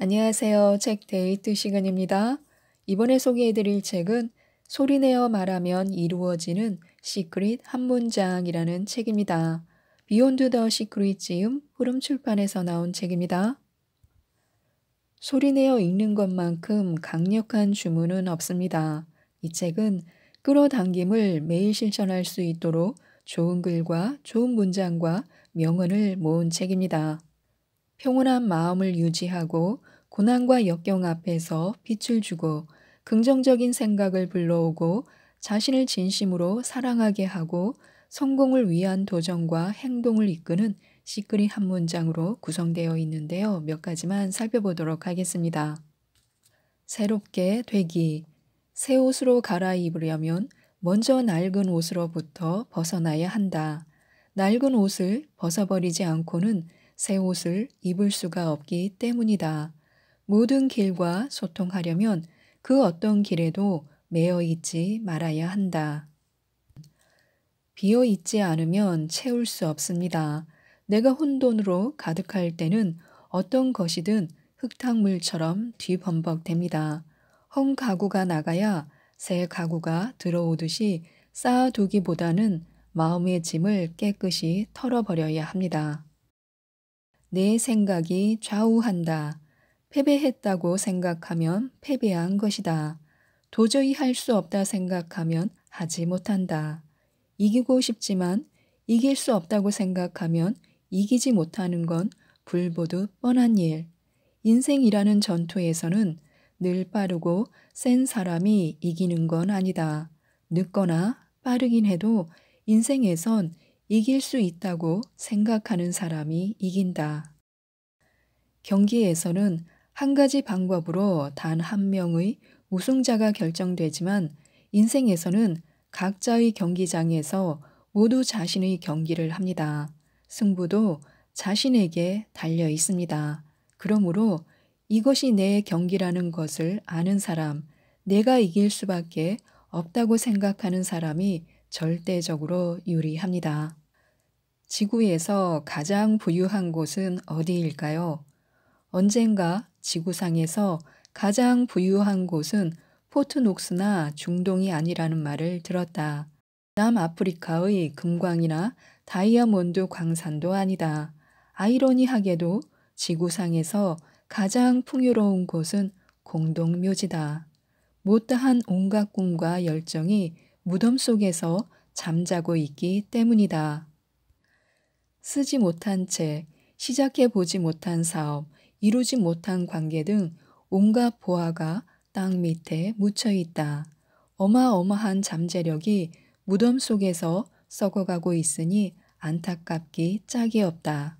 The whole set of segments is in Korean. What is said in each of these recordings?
안녕하세요. 책 데이트 시간입니다. 이번에 소개해드릴 책은 소리내어 말하면 이루어지는 시크릿 한 문장이라는 책입니다. 비욘드 더 시크릿 지음 후름 출판에서 나온 책입니다. 소리내어 읽는 것만큼 강력한 주문은 없습니다. 이 책은 끌어당김을 매일 실천할 수 있도록 좋은 글과 좋은 문장과 명언을 모은 책입니다. 평온한 마음을 유지하고 고난과 역경 앞에서 빛을 주고 긍정적인 생각을 불러오고 자신을 진심으로 사랑하게 하고 성공을 위한 도전과 행동을 이끄는 시크릿 한 문장으로 구성되어 있는데요. 몇 가지만 살펴보도록 하겠습니다. 새롭게 되기. 새 옷으로 갈아입으려면 먼저 낡은 옷으로부터 벗어나야 한다. 낡은 옷을 벗어버리지 않고는 새 옷을 입을 수가 없기 때문이다. 모든 길과 소통하려면 그 어떤 길에도 매어 있지 말아야 한다. 비어 있지 않으면 채울 수 없습니다. 내가 혼돈으로 가득할 때는 어떤 것이든 흙탕물처럼 뒤범벅됩니다. 헝 가구가 나가야 새 가구가 들어오듯이 쌓아두기보다는 마음의 짐을 깨끗이 털어버려야 합니다. 내 생각이 좌우한다. 패배했다고 생각하면 패배한 것이다. 도저히 할 수 없다 생각하면 하지 못한다. 이기고 싶지만 이길 수 없다고 생각하면 이기지 못하는 건 불보듯 뻔한 일. 인생이라는 전투에서는 늘 빠르고 센 사람이 이기는 건 아니다. 늦거나 빠르긴 해도 인생에선 이길 수 있다고 생각하는 사람이 이긴다. 경기에서는 한 가지 방법으로 단 한 명의 우승자가 결정되지만 인생에서는 각자의 경기장에서 모두 자신의 경기를 합니다. 승부도 자신에게 달려 있습니다. 그러므로 이것이 내 경기라는 것을 아는 사람, 내가 이길 수밖에 없다고 생각하는 사람이 절대적으로 유리합니다. 지구에서 가장 부유한 곳은 어디일까요? 언젠가 지구상에서 가장 부유한 곳은 포트녹스나 중동이 아니라는 말을 들었다. 남아프리카의 금광이나 다이아몬드 광산도 아니다. 아이러니하게도 지구상에서 가장 풍요로운 곳은 공동묘지다. 못다한 온갖 꿈과 열정이 무덤 속에서 잠자고 있기 때문이다. 쓰지 못한 책, 시작해 보지 못한 사업, 이루지 못한 관계 등 온갖 보화가 땅 밑에 묻혀 있다. 어마어마한 잠재력이 무덤 속에서 썩어가고 있으니 안타깝기 짝이 없다.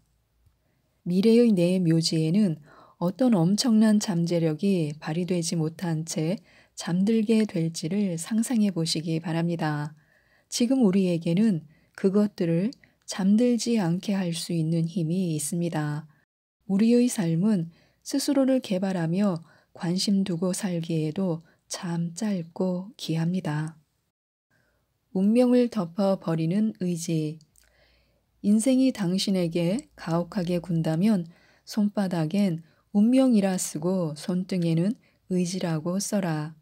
미래의 내 묘지에는 어떤 엄청난 잠재력이 발휘되지 못한 채 잠들게 될지를 상상해 보시기 바랍니다. 지금 우리에게는 그것들을 잠들지 않게 할 수 있는 힘이 있습니다. 우리의 삶은 스스로를 개발하며 관심 두고 살기에도 참 짧고 귀합니다. 운명을 덮어버리는 의지. 인생이 당신에게 가혹하게 군다면 손바닥엔 운명이라 쓰고 손등에는 의지라고 써라.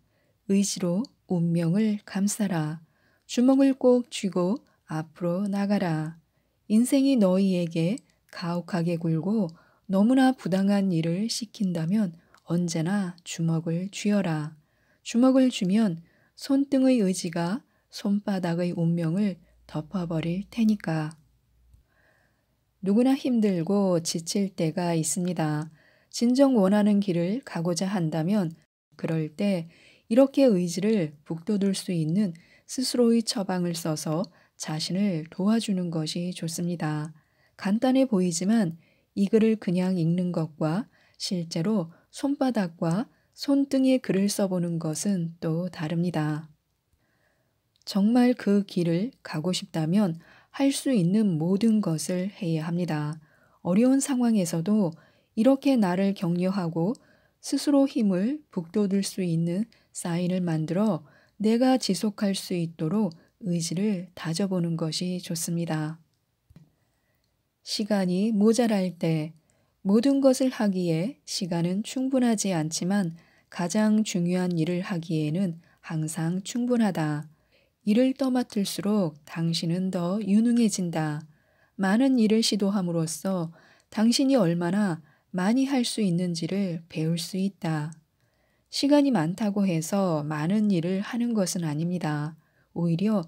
의지로 운명을 감싸라. 주먹을 꼭 쥐고 앞으로 나가라. 인생이 너희에게 가혹하게 굴고 너무나 부당한 일을 시킨다면 언제나 주먹을 쥐어라. 주먹을 주면 손등의 의지가 손바닥의 운명을 덮어버릴 테니까. 누구나 힘들고 지칠 때가 있습니다. 진정 원하는 길을 가고자 한다면 그럴 때 이렇게 의지를 북돋을 수 있는 스스로의 처방을 써서 자신을 도와주는 것이 좋습니다. 간단해 보이지만 이 글을 그냥 읽는 것과 실제로 손바닥과 손등에 글을 써보는 것은 또 다릅니다. 정말 그 길을 가고 싶다면 할 수 있는 모든 것을 해야 합니다. 어려운 상황에서도 이렇게 나를 격려하고 스스로 힘을 북돋을 수 있는 사인을 만들어 내가 지속할 수 있도록 의지를 다져보는 것이 좋습니다. 시간이 모자랄 때 모든 것을 하기에 시간은 충분하지 않지만 가장 중요한 일을 하기에는 항상 충분하다. 일을 떠맡을수록 당신은 더 유능해진다. 많은 일을 시도함으로써 당신이 얼마나 많이 할 수 있는지를 배울 수 있다. 시간이 많다고 해서 많은 일을 하는 것은 아닙니다. 오히려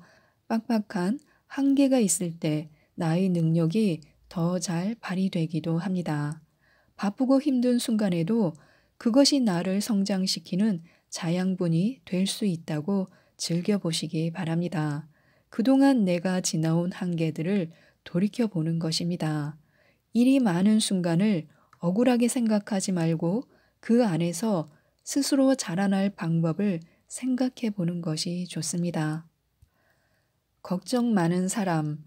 빡빡한 한계가 있을 때 나의 능력이 더 잘 발휘되기도 합니다. 바쁘고 힘든 순간에도 그것이 나를 성장시키는 자양분이 될 수 있다고 즐겨보시기 바랍니다. 그동안 내가 지나온 한계들을 돌이켜보는 것입니다. 일이 많은 순간을 억울하게 생각하지 말고 그 안에서 스스로 자라날 방법을 생각해 보는 것이 좋습니다. 걱정 많은 사람,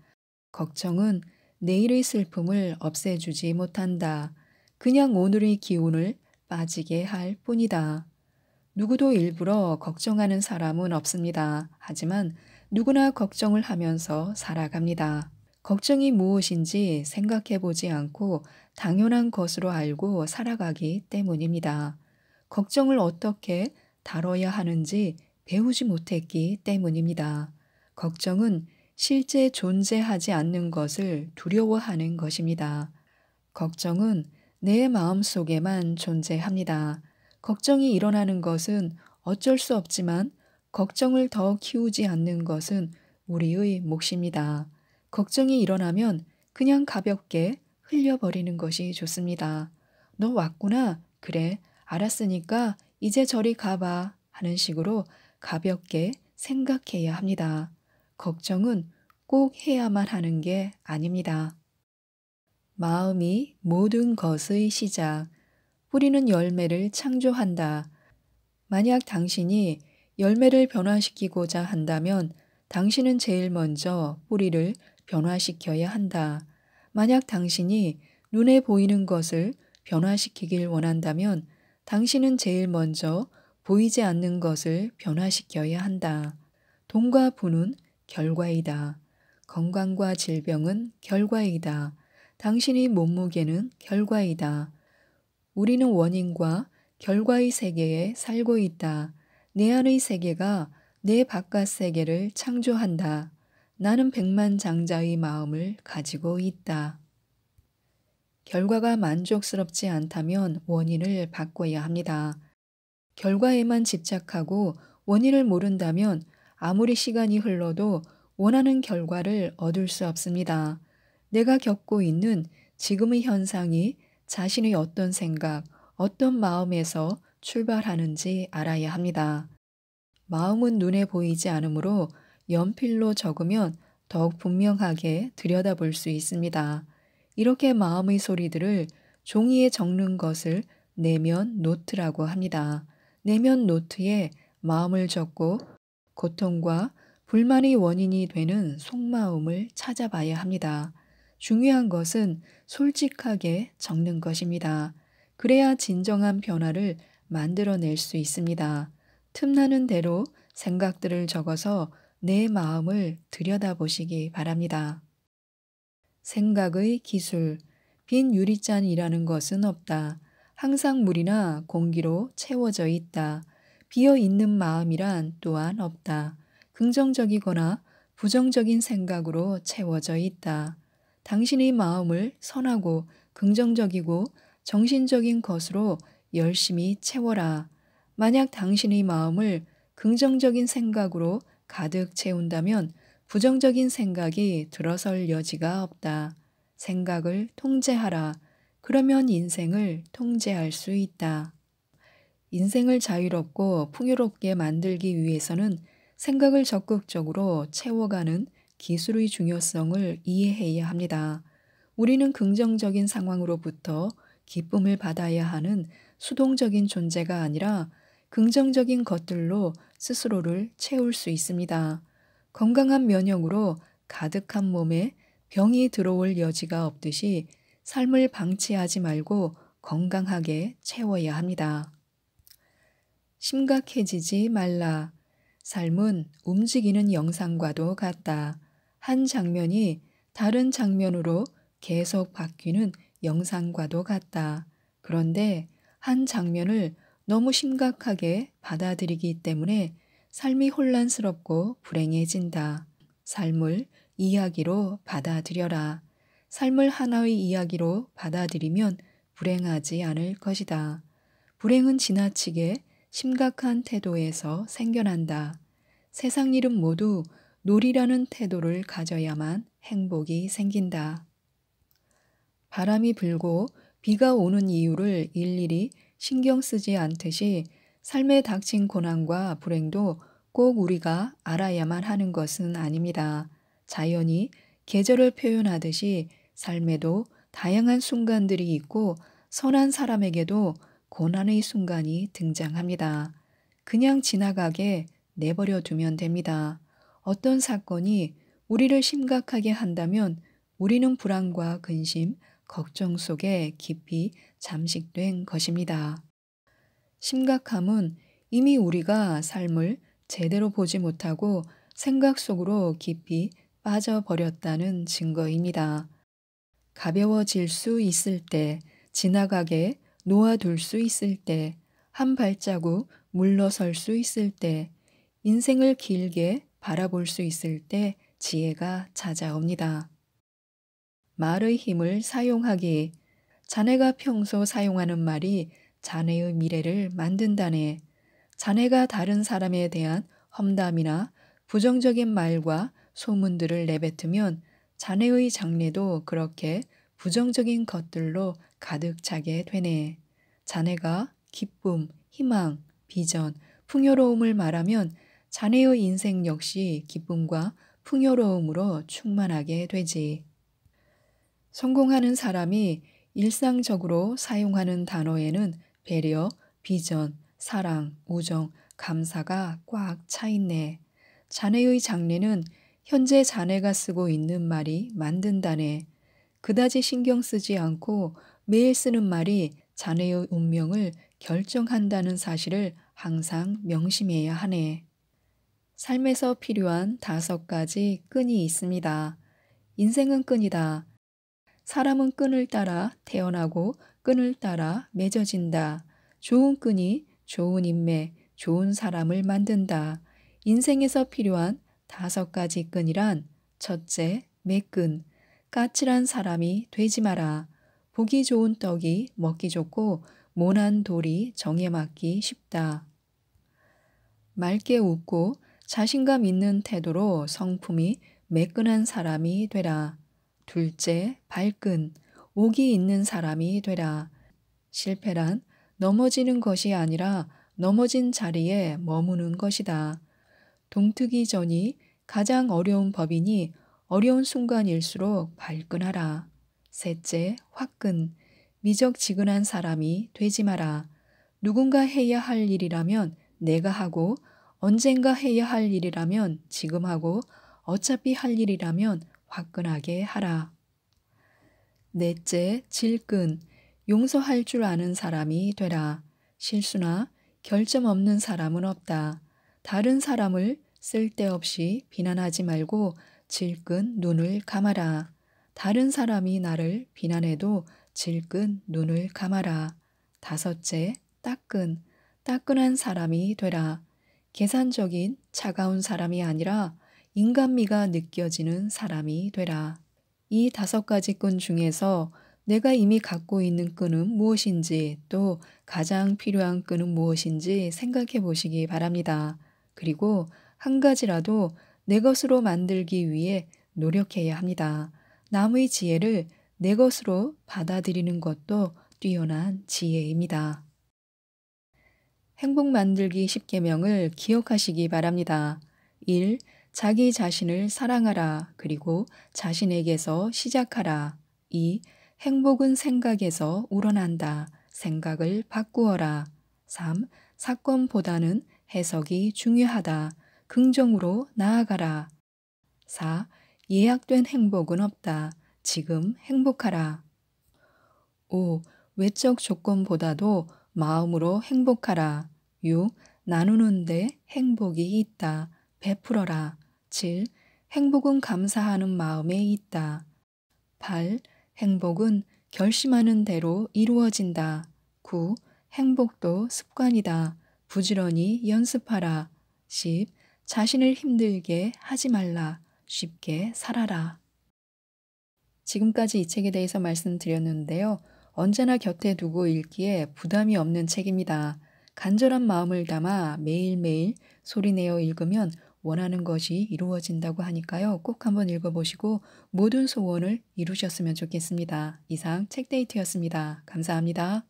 걱정은 내일의 슬픔을 없애주지 못한다. 그냥 오늘의 기운을 빠지게 할 뿐이다. 누구도 일부러 걱정하는 사람은 없습니다. 하지만 누구나 걱정을 하면서 살아갑니다. 걱정이 무엇인지 생각해 보지 않고 당연한 것으로 알고 살아가기 때문입니다. 걱정을 어떻게 다뤄야 하는지 배우지 못했기 때문입니다. 걱정은 실제 존재하지 않는 것을 두려워하는 것입니다. 걱정은 내 마음 속에만 존재합니다. 걱정이 일어나는 것은 어쩔 수 없지만 걱정을 더 키우지 않는 것은 우리의 몫입니다. 걱정이 일어나면 그냥 가볍게 흘려버리는 것이 좋습니다. 너 왔구나. 그래. 알았으니까 이제 저리 가봐. 하는 식으로 가볍게 생각해야 합니다. 걱정은 꼭 해야만 하는 게 아닙니다. 마음이 모든 것의 시작. 뿌리는 열매를 창조한다. 만약 당신이 열매를 변화시키고자 한다면 당신은 제일 먼저 뿌리를 변화시켜야 한다. 만약 당신이 눈에 보이는 것을 변화시키길 원한다면 당신은 제일 먼저 보이지 않는 것을 변화시켜야 한다. 돈과 부는 결과이다. 건강과 질병은 결과이다. 당신의 몸무게는 결과이다. 우리는 원인과 결과의 세계에 살고 있다. 내 안의 세계가 내 바깥 세계를 창조한다. 나는 백만 장자의 마음을 가지고 있다. 결과가 만족스럽지 않다면 원인을 바꿔야 합니다. 결과에만 집착하고 원인을 모른다면 아무리 시간이 흘러도 원하는 결과를 얻을 수 없습니다. 내가 겪고 있는 지금의 현상이 자신의 어떤 생각, 어떤 마음에서 출발하는지 알아야 합니다. 마음은 눈에 보이지 않으므로 연필로 적으면 더욱 분명하게 들여다볼 수 있습니다. 이렇게 마음의 소리들을 종이에 적는 것을 내면 노트라고 합니다. 내면 노트에 마음을 적고 고통과 불만의 원인이 되는 속마음을 찾아봐야 합니다. 중요한 것은 솔직하게 적는 것입니다. 그래야 진정한 변화를 만들어낼 수 있습니다. 틈나는 대로 생각들을 적어서 내 마음을 들여다보시기 바랍니다. 생각의 기술. 빈 유리잔이라는 것은 없다. 항상 물이나 공기로 채워져 있다. 비어 있는 마음이란 또한 없다. 긍정적이거나 부정적인 생각으로 채워져 있다. 당신의 마음을 선하고 긍정적이고 정신적인 것으로 열심히 채워라. 만약 당신의 마음을 긍정적인 생각으로 가득 채운다면 부정적인 생각이 들어설 여지가 없다. 생각을 통제하라. 그러면 인생을 통제할 수 있다. 인생을 자유롭고 풍요롭게 만들기 위해서는 생각을 적극적으로 채워가는 기술의 중요성을 이해해야 합니다. 우리는 긍정적인 상황으로부터 기쁨을 받아야 하는 수동적인 존재가 아니라 긍정적인 것들로 스스로를 채울 수 있습니다. 건강한 면역으로 가득한 몸에 병이 들어올 여지가 없듯이 삶을 방치하지 말고 건강하게 채워야 합니다. 심각해지지 말라. 삶은 움직이는 영상과도 같다. 한 장면이 다른 장면으로 계속 바뀌는 영상과도 같다. 그런데 한 장면을 너무 심각하게 받아들이기 때문에 삶이 혼란스럽고 불행해진다. 삶을 이야기로 받아들여라. 삶을 하나의 이야기로 받아들이면 불행하지 않을 것이다. 불행은 지나치게 심각한 태도에서 생겨난다. 세상 일은 모두 놀이라는 태도를 가져야만 행복이 생긴다. 바람이 불고 비가 오는 이유를 일일이 신경 쓰지 않듯이 삶에 닥친 고난과 불행도 꼭 우리가 알아야만 하는 것은 아닙니다. 자연이 계절을 표현하듯이 삶에도 다양한 순간들이 있고 선한 사람에게도 고난의 순간이 등장합니다. 그냥 지나가게 내버려 두면 됩니다. 어떤 사건이 우리를 심각하게 한다면 우리는 불안과 근심, 걱정 속에 깊이 잠식된 것입니다. 심각함은 이미 우리가 삶을 제대로 보지 못하고 생각 속으로 깊이 빠져버렸다는 증거입니다. 가벼워질 수 있을 때, 지나가게 놓아둘 수 있을 때, 한 발자국 물러설 수 있을 때, 인생을 길게 바라볼 수 있을 때 지혜가 찾아옵니다. 말의 힘을 사용하기. 자네가 평소 사용하는 말이 자네의 미래를 만든다네. 자네가 다른 사람에 대한 험담이나 부정적인 말과 소문들을 내뱉으면 자네의 장래도 그렇게 부정적인 것들로 가득 차게 되네. 자네가 기쁨, 희망, 비전, 풍요로움을 말하면 자네의 인생 역시 기쁨과 풍요로움으로 충만하게 되지. 성공하는 사람이 일상적으로 사용하는 단어에는 배려, 비전, 사랑, 우정, 감사가 꽉 차 있네. 자네의 장래는 현재 자네가 쓰고 있는 말이 만든다네. 그다지 신경 쓰지 않고 매일 쓰는 말이 자네의 운명을 결정한다는 사실을 항상 명심해야 하네. 삶에서 필요한 다섯 가지 끈이 있습니다. 인생은 끈이다. 사람은 끈을 따라 태어나고 끈을 따라 맺어진다. 좋은 끈이 좋은 인맥, 좋은 사람을 만든다. 인생에서 필요한 다섯 가지 끈이란 첫째, 매끈. 까칠한 사람이 되지 마라. 보기 좋은 떡이 먹기 좋고 모난 돌이 정에 맞기 쉽다. 맑게 웃고 자신감 있는 태도로 성품이 매끈한 사람이 되라. 둘째, 발끈. 옥이 있는 사람이 되라. 실패란 넘어지는 것이 아니라 넘어진 자리에 머무는 것이다. 동트기 전이 가장 어려운 법이니 어려운 순간일수록 발끈하라. 셋째, 화끈. 미적지근한 사람이 되지 마라. 누군가 해야 할 일이라면 내가 하고 언젠가 해야 할 일이라면 지금 하고 어차피 할 일이라면 화끈하게 하라. 넷째, 질끈. 용서할 줄 아는 사람이 되라. 실수나 결점 없는 사람은 없다. 다른 사람을 쓸데없이 비난하지 말고 질끈 눈을 감아라. 다른 사람이 나를 비난해도 질끈 눈을 감아라. 다섯째, 따끈. 따끈한 사람이 되라. 계산적인 차가운 사람이 아니라 인간미가 느껴지는 사람이 되라. 이 다섯 가지 끈 중에서 내가 이미 갖고 있는 끈은 무엇인지 또 가장 필요한 끈은 무엇인지 생각해 보시기 바랍니다. 그리고 한 가지라도 내 것으로 만들기 위해 노력해야 합니다. 남의 지혜를 내 것으로 받아들이는 것도 뛰어난 지혜입니다. 행복 만들기 10계명을 기억하시기 바랍니다. 1. 자기 자신을 사랑하라. 그리고 자신에게서 시작하라. 2. 행복은 생각에서 우러난다. 생각을 바꾸어라. 3. 사건보다는 해석이 중요하다. 긍정으로 나아가라. 4. 예약된 행복은 없다. 지금 행복하라. 5. 외적 조건보다도 마음으로 행복하라. 6. 나누는데 행복이 있다. 베풀어라. 7. 행복은 감사하는 마음에 있다. 8. 행복은 결심하는 대로 이루어진다. 9. 행복도 습관이다. 부지런히 연습하라. 10. 자신을 힘들게 하지 말라. 쉽게 살아라. 지금까지 이 책에 대해서 말씀드렸는데요. 언제나 곁에 두고 읽기에 부담이 없는 책입니다. 간절한 마음을 담아 매일매일 소리내어 읽으면 원하는 것이 이루어진다고 하니까요. 꼭 한번 읽어보시고 모든 소원을 이루셨으면 좋겠습니다. 이상 책데이트였습니다. 감사합니다.